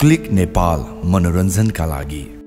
Click Nepal मनोरंजन का लागि।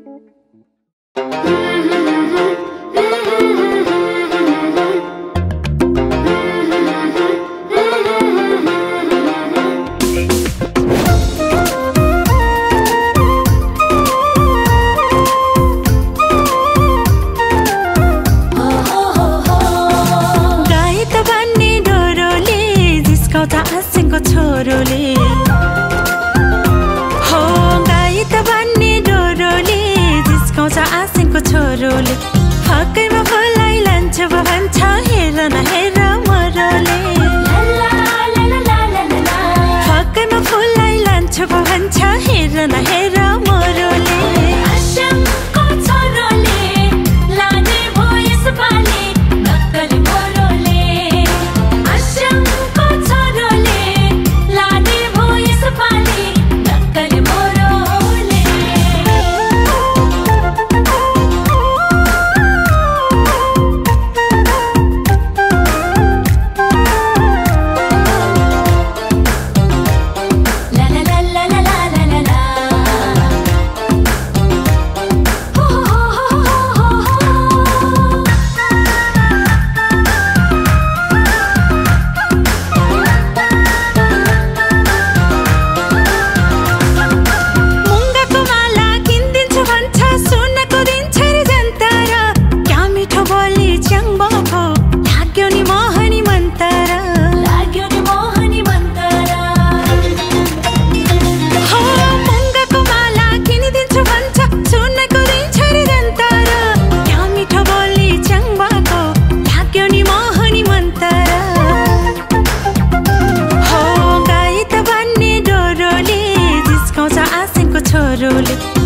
அருளி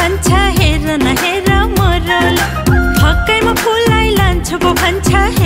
भन्छ हेर न हेर मरल। फक्कैमा फुलाइ लान्छ भन्छ।